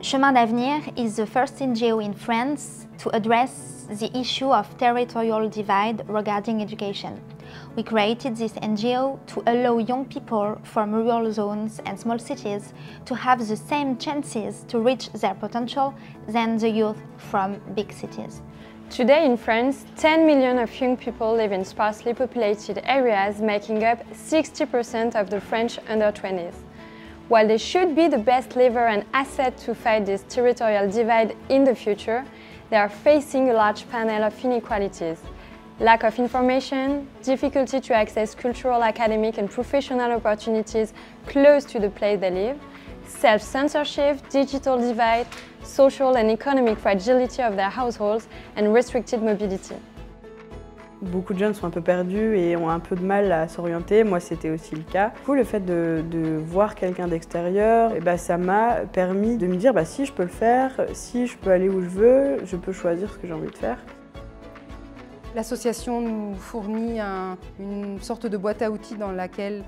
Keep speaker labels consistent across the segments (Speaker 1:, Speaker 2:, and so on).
Speaker 1: Chemins d'avenirs is the first NGO in France to address the issue of territorial divide regarding education. We created this NGO to allow young people from rural zones and small cities to have the same chances to reach their potential than the youth from big cities.
Speaker 2: Today in France, 10 million of young people live in sparsely populated areas, making up 60% of the French under-20s. While they should be the best lever and asset to fight this territorial divide in the future, they are facing a large panel of inequalities. Lack of information, difficulty to access cultural, academic and professional opportunities close to the place they live, self-censorship, digital divide, social and economic fragility of their households and restricted mobility.
Speaker 3: Beaucoup de jeunes sont un peu perdus et ont un peu de mal à s'orienter. Moi, c'était aussi le cas. Du coup, le fait de, de voir quelqu'un d'extérieur, eh ben, ça m'a permis de me dire bah, si je peux le faire, si je peux aller où je veux, je peux choisir ce que j'ai envie de faire.
Speaker 4: L'association nous fournit un, une sorte de boîte à outils dans laquelle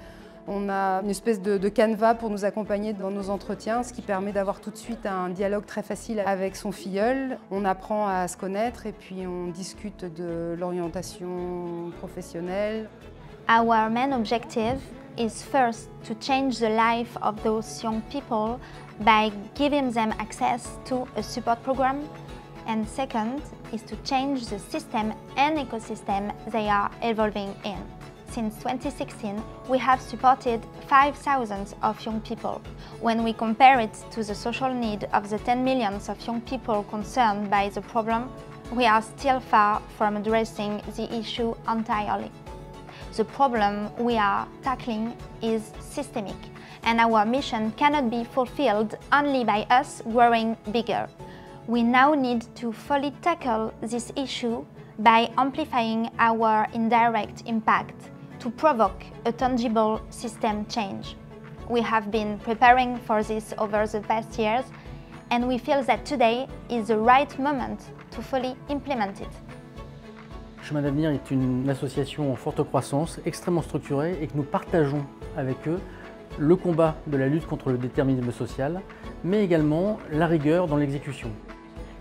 Speaker 4: on a une espèce de, de, canevas pour nous accompagner dans nos entretiens, ce qui permet d'avoir tout de suite un dialogue très facile avec son filleul. On apprend à se connaître et puis on discute de l'orientation professionnelle.
Speaker 1: Our main objective is first to change the life of those young people by giving them access to a support program and second is to change the system and ecosystem they are evolving in. Since 2016, we have supported 5,000 of young people. When we compare it to the social need of the 10 millions of young people concerned by the problem, we are still far from addressing the issue entirely. The problem we are tackling is systemic, and our mission cannot be fulfilled only by us growing bigger. We now need to fully tackle this issue by amplifying our indirect impact to provoke a tangible system change. We have been preparing for this over the past years and we feel that today is the right moment to fully implement it.
Speaker 5: Chemin d'avenir est une association en forte croissance, extrêmement structurée et que nous partageons avec eux le combat de la lutte contre le déterminisme social, mais également la rigueur dans l'exécution.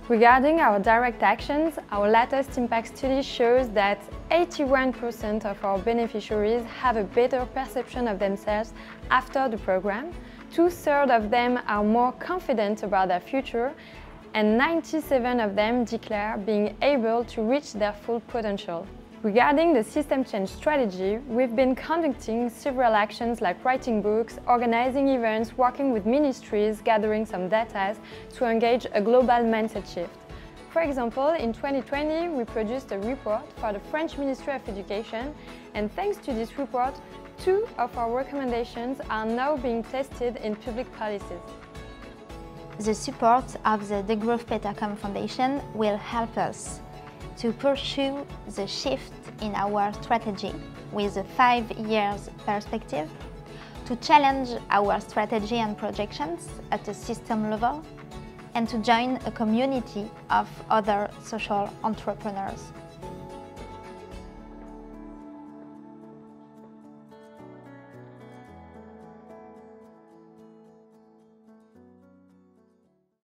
Speaker 2: Regarding our direct actions, our latest impact study shows that 81% of our beneficiaries have a better perception of themselves after the program, two-thirds of them are more confident about their future, and 97 of them declare being able to reach their full potential. Regarding the system change strategy, we've been conducting several actions like writing books, organizing events, working with ministries, gathering some data to engage a global mindset shift. For example, in 2020, we produced a report for the French Ministry of Education, and thanks to this report, two of our recommendations are now being tested in public policies.
Speaker 1: The support of the Degroof Petercam Foundation will help us to pursue the shift in our strategy with a five years perspective, to challenge our strategy and projections at a system level, and to join a community of other social entrepreneurs.